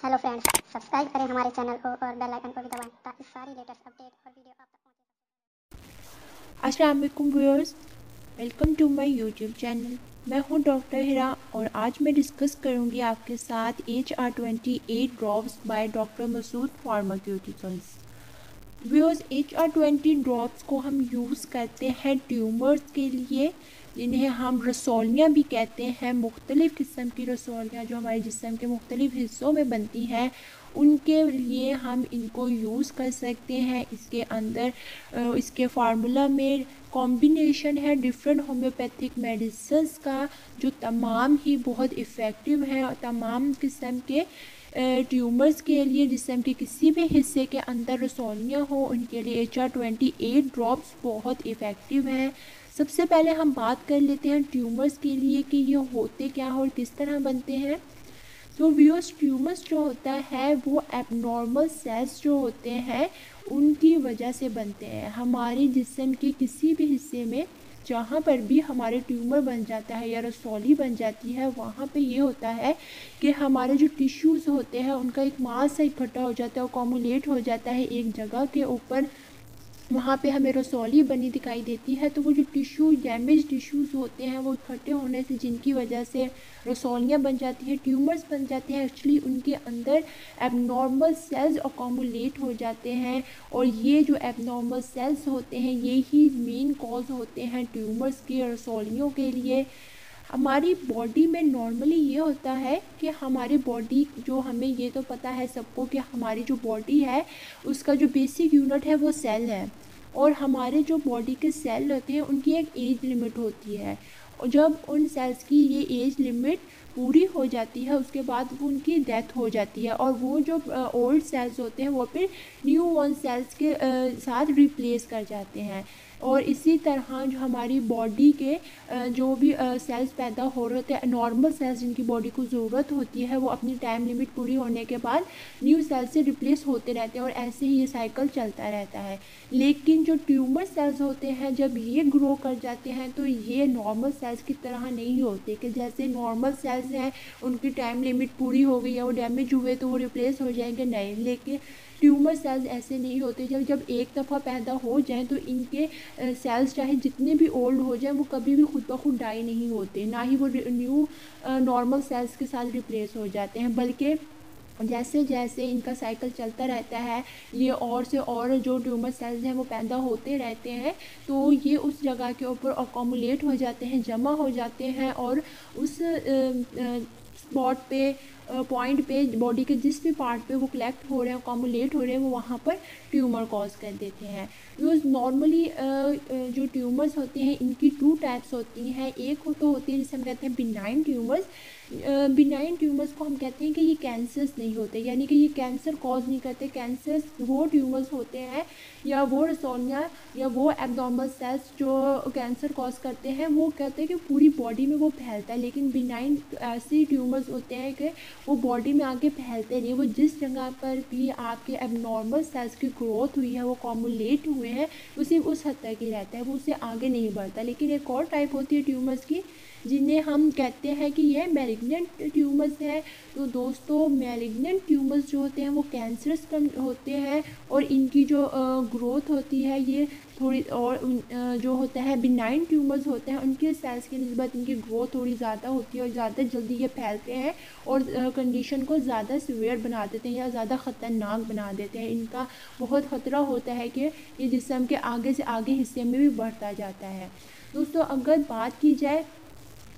Hello friends subscribe करें हमारे channel को और बेल आइकन को भी दबाएँ ताकि सारी लेटेस्ट अपडेट और वीडियो आप तक पहुँचे अस्सलाम वालेकुम viewers welcome to my YouTube channel मैं हूँ डॉक्टर हिरा और आज मैं डिस्कस करूँगी आपके साथ H R twenty eight drops by doctor Masood pharmaceuticals viewers H R twenty drops को हम यूज़ करते हैं ट्यूमर्स के लिए, जिन्हें हम रसौलियाँ भी कहते हैं, मुख्तलिफ़ किस्म की रसौलियाँ जो हमारे जिसम के मुख्तलिफ़ हिस्सों में बनती हैं, उनके लिए हम इनको यूज़ कर सकते हैं। इसके अंदर इसके फार्मूला में कॉम्बिनेशन है डिफरेंट होम्योपैथिक मेडिसिन का, जो तमाम ही बहुत इफ़ेक्टिव है और तमाम किस्म के ट्यूमर्स के लिए जिसम के किसी भी हिस्से के अंदर रसौलियाँ हो, उनके लिए H R twenty eight drops बहुत इफ़ेक्टिव हैं। सबसे पहले हम बात कर लेते हैं ट्यूमर्स के लिए कि ये होते क्या हो और किस तरह बनते हैं। तो व्यूअर्स ट्यूमर्स जो होता है, वो एबनॉर्मल सेल्स जो होते हैं, उनकी वजह से बनते हैं। हमारे जिसम के किसी भी हिस्से में जहाँ पर भी हमारे ट्यूमर बन जाता है या रसौली बन जाती है, वहाँ पे ये होता है कि हमारे जो टिश्यूज़ होते हैं, उनका एक मास इकट्ठा हो जाता है और कॉमुलेट हो जाता है एक जगह के ऊपर। वहाँ पे हमें रसौली बनी दिखाई देती है। तो वो जो टिश्यू डैमेज टिश्यूज़ होते हैं, वो इकट्ठे होने से जिनकी वजह से रसौलियाँ बन जाती हैं ट्यूमर्स बन जाते हैं एक्चुअली उनके अंदर एबनॉर्मल सेल्स अकोमुलेट हो जाते हैं और ये जो एबनॉर्मल सेल्स होते हैं, ये ही मेन कॉज होते हैं ट्यूमर्स के, रसौलियों के लिए। हमारी बॉडी में नॉर्मली ये होता है कि हमारी बॉडी जो हमें ये तो पता है सबको कि हमारी जो बॉडी है, उसका जो बेसिक यूनिट है वो सेल है। और हमारे जो बॉडी के सेल होते हैं, उनकी एक एज लिमिट होती है। जब उन सेल्स की ये एज लिमिट पूरी हो जाती है, उसके बाद वो उनकी डेथ हो जाती है और वो जो ओल्ड सेल्स होते हैं, वो फिर न्यू वन सेल्स के साथ रिप्लेस कर जाते हैं। और इसी तरह जो हमारी बॉडी के जो भी सेल्स पैदा हो रहे थे नॉर्मल सेल्स जिनकी बॉडी को ज़रूरत होती है, वो अपनी टाइम लिमिट पूरी होने के बाद न्यू सेल्स से रिप्लेस होते रहते हैं और ऐसे ही ये साइकिल चलता रहता है। लेकिन जो ट्यूमर सेल्स होते हैं, जब ये ग्रो कर जाते हैं तो ये नॉर्मल सेल्स की तरह नहीं होते, कि जैसे नॉर्मल सेल्स हैं, उनकी टाइम लिमिट पूरी हो गई है, वो डैमेज हुए तो वो रिप्लेस हो जाएँगे नहीं लेकिन ट्यूमर सेल्स ऐसे नहीं होते, जब जब एक दफ़ा पैदा हो जाए तो इनके सेल्स चाहे जितने भी ओल्ड हो जाएँ, वो कभी भी खुद ब खुद डाई नहीं होते। ना ही वो न्यू नॉर्मल सेल्स के साथ रिप्लेस हो जाते हैं, बल्कि जैसे जैसे इनका साइकिल चलता रहता है, ये और से और जो ट्यूमर सेल्स हैं वो पैदा होते रहते हैं तो ये उस जगह के ऊपर अकोमोलेट हो जाते हैं, जमा हो जाते हैं और उस स्पॉट पे पॉइंट पे बॉडी के जिस भी पार्ट पे वो कलेक्ट हो रहे हैं कॉमुलेट हो रहे हैं, वो वहाँ पर ट्यूमर कॉज कर देते हैं। यूज़ नॉर्मली जो ट्यूमर्स होते हैं, इनकी टू टाइप्स होती हैं। एक हो तो होती है, जिसे हम कहते हैं बिनाइन ट्यूमर्स बिनाइन ट्यूमर्स को हम कहते हैं कि ये कैंसर्स नहीं होते। यानी कि ये कैंसर कॉज नहीं करते। कैंसर्स वो ट्यूमर्स होते हैं, या वो रसोनिया या वो एबनॉर्मल सेल्स जो कैंसर कॉज करते हैं, वो कहते हैं कि पूरी बॉडी में वो फैलता है। लेकिन बिनाइन ऐसे ट्यूमर्स होते हैं कि वो बॉडी में आके फैलते नहीं वो जिस जगह पर भी आपके एबनॉर्मल सेल्स की ग्रोथ हुई है, वो कॉमुलेट हुए हैं, उसी उस हद तक ही रहता है। वो उससे आगे नहीं बढ़ता। लेकिन एक और टाइप होती है ट्यूमर्स की, जिन्हें हम कहते हैं कि यह मेलिग्नेंट ट्यूमर्स है। तो दोस्तों मेलिग्नेंट ट्यूमर्स जो होते हैं, वो कैंसरस होते हैं और इनकी जो ग्रोथ होती है, ये थोड़ी और जो होता है बिनाइन ट्यूमर्स होते हैं, उनके सेल्स की नस्बत इनकी ग्रोथ थोड़ी ज़्यादा होती है और ज़्यादा जल्दी ये फैलते हैं और कंडीशन को ज़्यादा सीवियर बना देते हैं या ज़्यादा ख़तरनाक बना देते हैं। इनका बहुत ख़तरा होता है कि ये जिसम के आगे से आगे हिस्से में भी बढ़ता जाता है। दोस्तों, अगर बात की जाए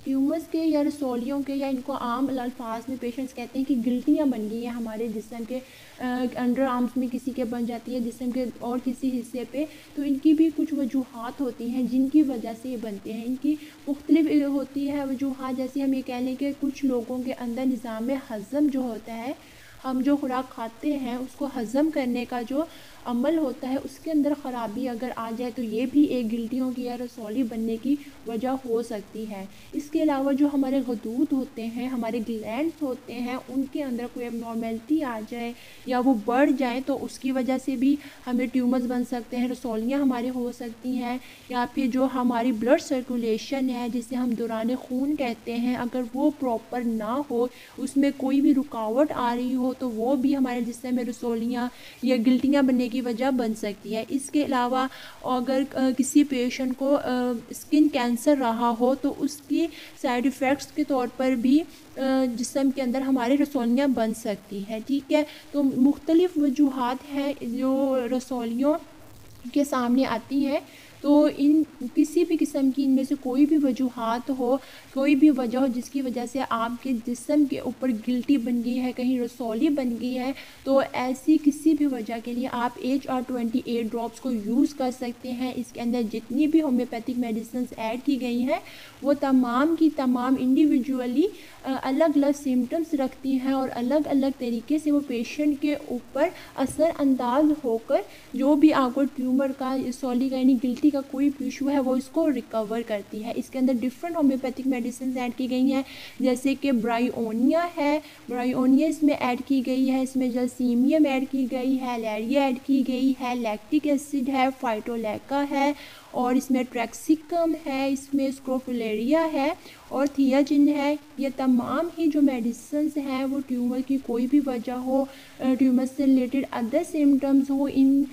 ट्यूमर्स के या रसोलियों के या इनको आम अल्फाज में पेशेंट्स कहते हैं कि गिल्टियाँ बन गई हैं हमारे जिसम के अंडर आर्म्स में किसी के बन जाती है जिसम के और किसी हिस्से पे। तो इनकी भी कुछ वजूहत होती हैं जिनकी वजह से ये बनते हैं। इनकी मुख्तलिफ़ होती है वजूहत। जैसे हम ये कह लें कि कुछ लोगों के अंदर निज़ाम हज़म जो होता है, हम जो खुराक खाते हैं, उसको हज़म करने का जो अमल होता है, उसके अंदर ख़राबी अगर आ जाए तो ये भी एक गिल्टियों की या रसौली बनने की वजह हो सकती है। इसके अलावा जो हमारे गदूत होते हैं, हमारे ग्लैंड्स होते हैं, उनके अंदर कोई नॉर्मेलिटी आ जाए या वो बढ़ जाए तो उसकी वजह से भी हमें ट्यूमर्स बन सकते हैं, रसौलियाँ हमारे हो सकती हैं या फिर जो हमारी ब्लड सर्कुलेशन है, जिसे हम दौरान खून कहते हैं, अगर वो प्रॉपर ना हो, उसमें कोई भी रुकावट आ रही हो तो वो भी हमारे जिसम में रसोलियाँ या गिल्टियाँ बनने की वजह बन सकती है। इसके अलावा अगर किसी पेशेंट को स्किन कैंसर रहा हो तो उसकी साइड इफ़ेक्ट्स के तौर पर भी जिसम के अंदर हमारे रसोलियाँ बन सकती हैं, ठीक है? तो मुख्तलिफ़ वजूहत हैं जो रसोलियों के सामने आती हैं। तो इन किसी भी किस्म की इनमें से कोई भी वजूहत हो, कोई भी वजह हो जिसकी वजह से आपके जिसम के ऊपर गिल्टी बन गई है, कहीं रसौली बन गई है तो ऐसी किसी भी वजह के लिए आप H R twenty eight drops को यूज़ कर सकते हैं। इसके अंदर जितनी भी होम्योपैथिक मेडिसिन ऐड की गई हैं, वो तमाम की तमाम इंडिविजुअली अलग अलग सिम्टम्स रखती हैं और अलग अलग तरीके से वो पेशेंट के ऊपर असरअंदाज होकर जो भी आपको ट्यूमर का सॉली का यानी गिल्टी का कोई भी इशू है, वो इसको रिकवर करती है। इसके अंदर डिफरेंट होम्योपैथिक मेडिसिन ऐड की गई हैं, जैसे कि ब्राइओनिया है। ब्राइओनिया इसमें ऐड की गई है, इसमें जलसीमियम ऐड की गई है लैरिया ऐड की गई है लैक्टिक एसिड है फाइटोलैका है और इसमें ट्रैक्सिकम है, इसमें स्क्रोफिलेरिया है और थियाजिन है। ये तमाम ही जो मेडिसिन हैं, वो ट्यूमर की कोई भी वजह हो ट्यूमर से रिलेटेड अदर सिम्टम्स हो, इन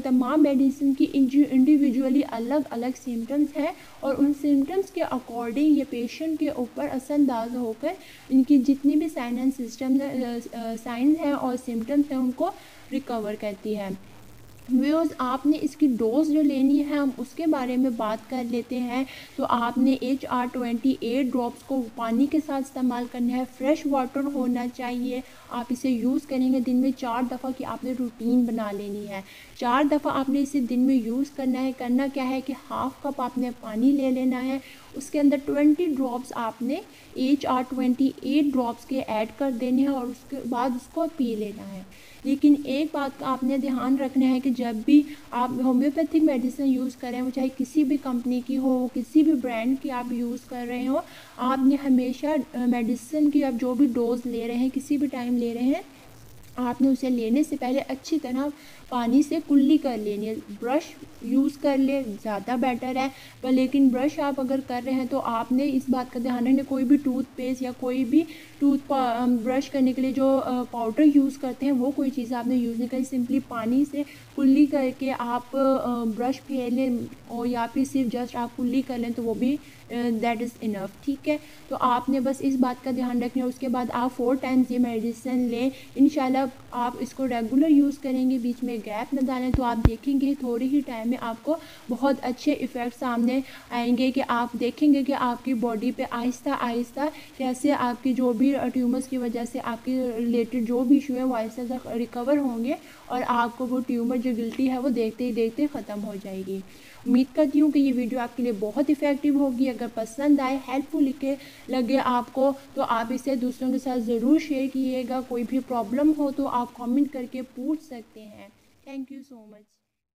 तमाम मेडिसिन की इंडिविजुअली अलग अलग सिम्टम्स हैं और उन सिम्टम्स के अकॉर्डिंग ये पेशेंट के ऊपर असरअंदाज होकर इनकी जितनी भी साइन एंड सिस्टम साइंस हैं और सिम्टम्स हैं, उनको रिकवर करती है। व्यूज़ आपने इसकी डोज जो लेनी है, हम उसके बारे में बात कर लेते हैं। तो आपने H R twenty eight drops को पानी के साथ इस्तेमाल करना है। फ्रेश वाटर होना चाहिए। आप इसे यूज़ करेंगे दिन में चार दफ़ा की आपने रूटीन बना लेनी है। चार दफ़ा आपने इसे दिन में यूज़ करना है, करना क्या है कि हाफ़ कप आपने पानी ले लेना है, उसके अंदर ट्वेंटी ड्रॉप्स आपने H R twenty eight drops के ऐड कर देने हैं और उसके बाद उसको पी लेना है। लेकिन एक बात का आपने ध्यान रखना है कि जब भी आप होम्योपैथिक मेडिसिन यूज़ करें वो चाहे किसी भी कंपनी की हो, किसी भी ब्रांड की आप यूज़ कर रहे हो, आपने हमेशा मेडिसिन की आप जो भी डोज ले रहे हैं, किसी भी टाइम ले रहे हैं। आपने उसे लेने से पहले अच्छी तरह पानी से कुल्ली कर लेनी है। ब्रश यूज़ कर ले, ज़्यादा बेटर है। पर लेकिन ब्रश आप अगर कर रहे हैं तो आपने इस बात का ध्यान रखना कोई भी टूथपेस्ट या कोई भी टूथ ब्रश करने के लिए जो पाउडर यूज़ करते हैं, वो कोई चीज़ आपने यूज़ नहीं करी। सिंपली पानी से कुल्ली करके आप ब्रश फेर लें और या फिर सिर्फ़ जस्ट आप कुल्ली कर लें तो वो भी दैट इज़ इनफ ठीक है? तो आपने बस इस बात का ध्यान रखना है। उसके बाद आप फोर टाइम्स ये मेडिसिन लें। इन आप इसको रेगुलर यूज़ करेंगे, बीच में गैप न डालें तो आप देखेंगे थोड़े ही टाइम में आपको बहुत अच्छे इफ़ेक्ट सामने आएँगे कि आप देखेंगे कि आपकी बॉडी पे आहिस्ता आहिस्ता कैसे आपकी जो भी ट्यूमर्स की वजह से आपके रिलेटेड जो भी इशू है, वो आहिस्ता रिकवर होंगे और आपको वो ट्यूमर जो गिल्टी है वो देखते ही देखते ख़त्म हो जाएगी। उम्मीद करती हूँ कि ये वीडियो आपके लिए बहुत इफ़ेक्टिव होगी। अगर पसंद आए हेल्पफुल लिखे, लगे आपको तो आप इसे दूसरों के साथ ज़रूर शेयर कीजिएगा। कोई भी प्रॉब्लम हो तो आप कमेंट करके पूछ सकते हैं। Thank you so much